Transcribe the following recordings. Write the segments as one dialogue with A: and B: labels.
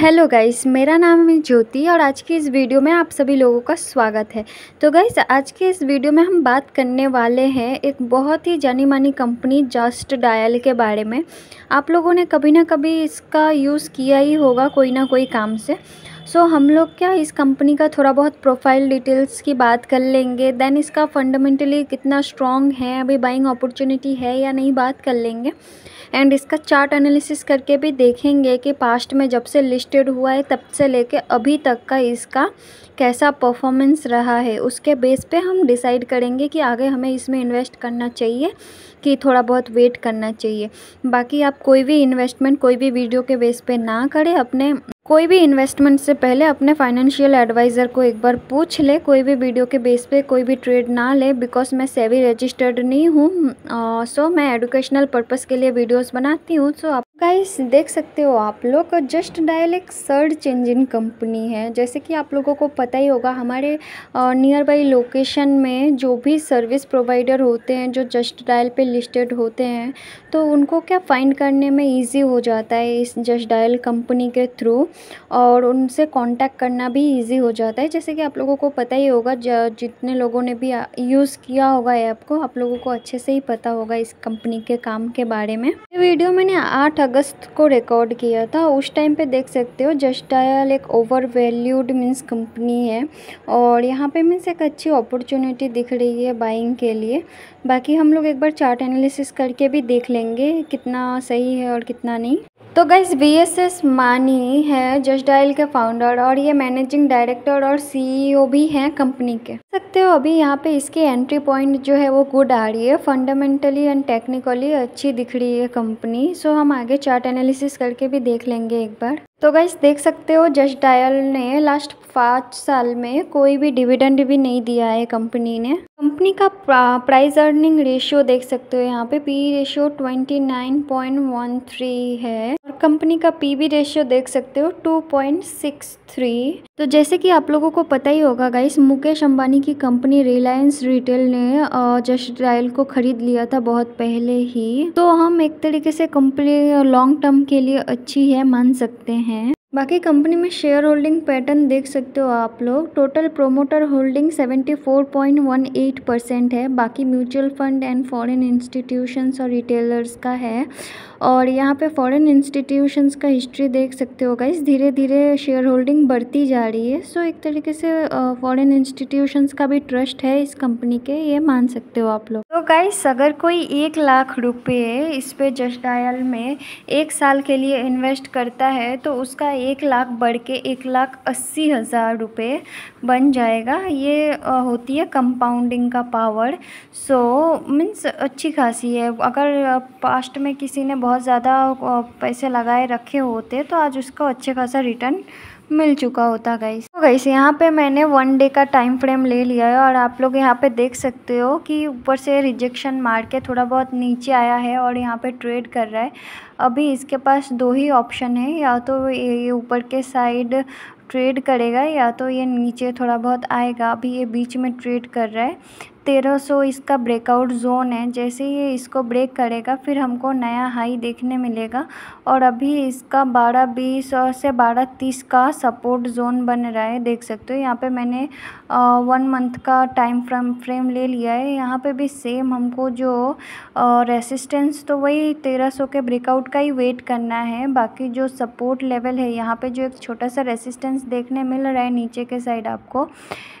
A: Hello guys मेरा नाम है ज्योति और आज की इस वीडियो में आप सभी लोगों का स्वागत है। तो गाइस आज के इस वीडियो में हम बात करने वाले हैं एक बहुत ही जानी मानी कंपनी जस्ट डायल के बारे में। आप लोगों ने कभी ना कभी इसका यूज़ किया ही होगा कोई ना कोई काम से। सो हम लोग क्या इस कंपनी का थोड़ा बहुत प्रोफ़ाइल डिटेल्स की बात कर लेंगे? देन इसका फंडामेंटली कितना स्ट्रॉन्ग है? अभी बाइंग अपॉर्चुनिटी है या नहीं बात कर लेंगे? एंड इसका चार्ट एनालिसिस करके भी देखेंगे कि पास्ट में जब से लिस्टेड हुआ है, तब से लेके अभी तक का इसका कैसा परफॉर्मेंस रहा है? उसके बेस पे हम डिसाइड करेंगे कि आगे हमें इसमें इन्वेस्ट करना चाहिए कि थोड़ा बहुत वेट करना चाहिए। बाकी आप कोई भी इन्वेस्टमेंट कोई भी वीडियो के बेस पे ना करें, अपने कोई भी इन्वेस्टमेंट से पहले अपने फाइनेंशियल एडवाइज़र को एक बार पूछ ले, कोई भी वीडियो के बेस पे कोई भी ट्रेड ना ले बिकॉज़ मैं सेवी रजिस्टर्ड नहीं हूँ सो मैं एडुकेशनल पर्पज़ के लिए वीडियोस बनाती हूँ सो आप गाइस देख सकते हो आप लोग जस्ट डायल एक सर्च इंजन कंपनी है। जैसे कि आप लोगों को पता ही होगा, हमारे नियर बाई लोकेशन में जो भी सर्विस प्रोवाइडर होते हैं, जो जस्ट डायल पे लिस्टेड होते हैं तो उनको क्या फाइंड करने में इजी हो जाता है इस जस्ट डायल कंपनी के थ्रू और उनसे कांटेक्ट करना भी इजी हो जाता है। जैसे कि आप लोगों को पता ही होगा जितने लोगों ने भी यूज़ किया होगा ऐप को, आप लोगों को अच्छे से ही पता होगा इस कंपनी के काम के बारे में। वीडियो मैंने 8 अगस्त को रिकॉर्ड किया था। उस टाइम पे देख सकते हो जस्टायल एक ओवर वैल्यूड मीन्स कंपनी है और यहाँ पे मीन्स एक अच्छी अपॉर्चुनिटी दिख रही है बाइंग के लिए। बाकी हम लोग एक बार चार्ट एनालिसिस करके भी देख लेंगे कितना सही है और कितना नहीं। तो गैस बी एस एस मानी है जस्ट डायल के फाउंडर और ये मैनेजिंग डायरेक्टर और सीईओ भी हैं कंपनी के। सकते हो अभी यहाँ पे इसकी एंट्री पॉइंट जो है वो गुड आ रही है। फंडामेंटली एंड टेक्निकली अच्छी दिख रही है कंपनी सो हम आगे चार्ट एनालिसिस करके भी देख लेंगे एक बार। तो गाइस देख सकते हो जस्ट डायल ने लास्ट पाँच साल में कोई भी डिविडेंड भी नहीं दिया है कंपनी ने। कंपनी का प्राइस अर्निंग रेशियो देख सकते हो यहाँ पे P ratio twenty nine point one three है। और कंपनी का पी बी रेशियो देख सकते हो टू पॉइंट सिक्स थ्री तो जैसे कि आप लोगों को पता ही होगा गाइस मुकेश अंबानी की कंपनी रिलायंस रिटेल ने जस्ट डायल को खरीद लिया था बहुत पहले ही। तो हम एक तरीके से कंपनी लॉन्ग टर्म के लिए अच्छी है, मान सकते हैं। हैं। बाकी कंपनी में शेयर होल्डिंग पैटर्न देख सकते हो आप लोग। टोटल प्रोमोटर होल्डिंग 74.18 परसेंट है। बाकी mutual fund and foreign institutions और रिटेलर्स का है। और यहाँ पे फॉरेन इंस्टीट्यूशंस का हिस्ट्री देख सकते हो गाइस धीरे धीरे शेयर होल्डिंग बढ़ती जा रही है। सो एक तरीके से फॉरेन इंस्टीट्यूशंस का भी ट्रस्ट है इस कंपनी के, ये मान सकते हो आप लोग। तो गाइस अगर कोई एक लाख रुपये इस पे जस्ट डायल में एक साल के लिए इन्वेस्ट करता है तो उसका एक लाख बढ़ के एक लाख अस्सी हज़ार रुपये बन जाएगा। ये होती है कंपाउंडिंग का पावर सो मीन्स अच्छी खासी है। अगर पास्ट में किसी ने बहुत ज़्यादा पैसे लगाए रखे होते तो आज उसको अच्छे खासा रिटर्न मिल चुका होता गाइस तो गाइस यहाँ पे मैंने वन डे का टाइम फ्रेम ले लिया है और आप लोग यहाँ पे देख सकते हो कि ऊपर से रिजेक्शन मार के थोड़ा बहुत नीचे आया है और यहाँ पे ट्रेड कर रहा है। अभी इसके पास दो ही ऑप्शन है, या तो ये ऊपर के साइड ट्रेड करेगा, या तो ये नीचे थोड़ा बहुत आएगा। अभी ये बीच में ट्रेड कर रहा है। तेरह सौ इसका ब्रेकआउट जोन है। जैसे ही इसको ब्रेक करेगा, फिर हमको नया हाई देखने मिलेगा। और अभी इसका बारह बीस और से बारह तीस का सपोर्ट जोन बन रहा है, देख सकते हो। यहाँ पे मैंने वन मंथ का टाइम फ्रेम फ्रेम ले लिया है। यहाँ पे भी सेम हमको जो रेसिस्टेंस तो वही तेरह सौ के ब्रेकआउट का ही वेट करना है। बाकी जो सपोर्ट लेवल है, यहाँ पे जो एक छोटा सा रेसिस्टेंस देखने मिल रहा है नीचे के साइड आपको,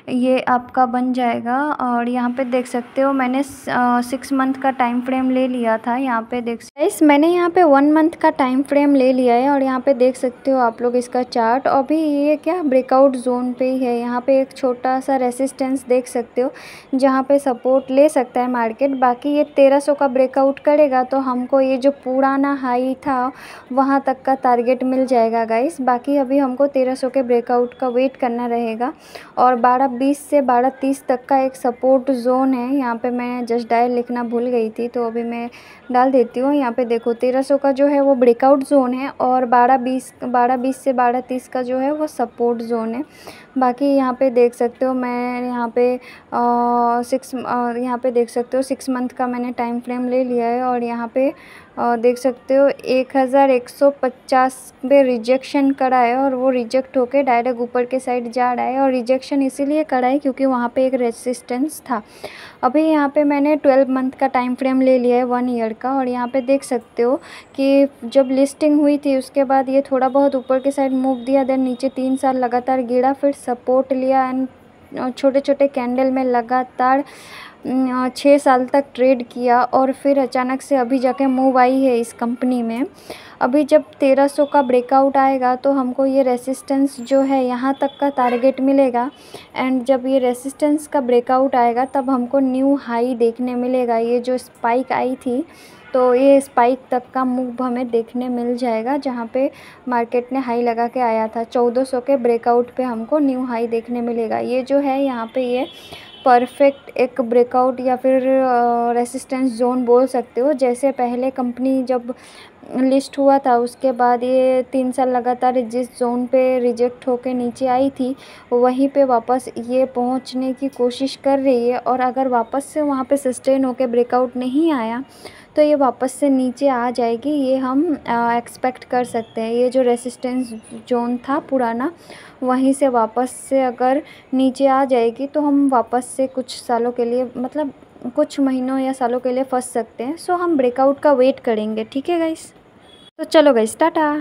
A: ये आपका बन जाएगा। और यहाँ पे देख सकते हो मैंने सिक्स मंथ का टाइम फ्रेम ले लिया था यहाँ पे देख इस मैंने यहाँ पे वन मंथ का टाइम फ्रेम ले लिया है और यहाँ पे देख सकते हो आप लोग इसका चार्ट अभी ये क्या ब्रेकआउट जोन पे ही है। यहाँ पे एक छोटा सा रेसिस्टेंस देख सकते हो, जहाँ पे सपोर्ट ले सकता है मार्केट बाकी ये तेरह सौ का ब्रेकआउट करेगा तो हमको ये जो पुराना हाई था, वहाँ तक का टारगेट मिल जाएगा गाइस बाकी अभी हमको तेरह सौ के ब्रेकआउट का वेट करना रहेगा। और बारह बीस से बारह तीस तक का एक सपोर्ट जोन है। यहाँ पे मैं जस्ट डायल लिखना भूल गई थी तो अभी मैं डाल देती हूँ। यहाँ पे देखो, तेरह सौ का जो है वो ब्रेकआउट जोन है और बारह बीस बारह बीस से बारह तीस का जो है वो सपोर्ट जोन है। बाकी यहाँ पे देख सकते हो मैं यहाँ पे सिक्स यहाँ पे देख सकते हो सिक्स मंथ का मैंने टाइम फ्रेम ले लिया है और यहाँ पे और देख सकते हो एक हज़ार एक सौ पचास पे रिजेक्शन करा है और वो रिजेक्ट होके डायरेक्ट ऊपर के साइड जा रहा है और रिजेक्शन इसीलिए करा है क्योंकि वहाँ पे एक रेसिस्टेंस था। अभी यहाँ पे मैंने ट्वेल्व मंथ का टाइम फ्रेम ले लिया है वन ईयर का और यहाँ पे देख सकते हो कि जब लिस्टिंग हुई थी उसके बाद ये थोड़ा बहुत ऊपर के साइड मूव दिया देन नीचे तीन साल लगातार गिरा, फिर सपोर्ट लिया एंड छोटे छोटे कैंडल में लगातार छः साल तक ट्रेड किया और फिर अचानक से अभी जाके मूव आई है इस कंपनी में। अभी जब 1300 का ब्रेकआउट आएगा तो हमको ये रेसिस्टेंस जो है यहाँ तक का टारगेट मिलेगा एंड जब ये रेसिस्टेंस का ब्रेकआउट आएगा तब हमको न्यू हाई देखने मिलेगा। ये जो स्पाइक आई थी तो ये स्पाइक तक का मूव हमें देखने मिल जाएगा, जहाँ पे मार्केट ने हाई लगा के आया था। 1400 के ब्रेकआउट पे हमको न्यू हाई देखने मिलेगा। ये जो है, यहाँ पे ये परफेक्ट एक ब्रेकआउट या फिर रेसिस्टेंस जोन बोल सकते हो। जैसे पहले कंपनी जब लिस्ट हुआ था, उसके बाद ये तीन साल लगातार जिस जोन पे रिजेक्ट होके नीचे आई थी, वहीं पे वापस ये पहुँचने की कोशिश कर रही है। और अगर वापस से वहाँ पे सस्टेन होके ब्रेकआउट नहीं आया तो ये वापस से नीचे आ जाएगी। ये हम एक्सपेक्ट कर सकते हैं। ये जो रेसिस्टेंस जोन था पुराना, वहीं से वापस से अगर नीचे आ जाएगी तो हम वापस से कुछ सालों के लिए मतलब कुछ महीनों या सालों के लिए फंस सकते हैं। सो हम ब्रेकआउट का वेट करेंगे। ठीक है गाइस तो चलो गाइस टाटा।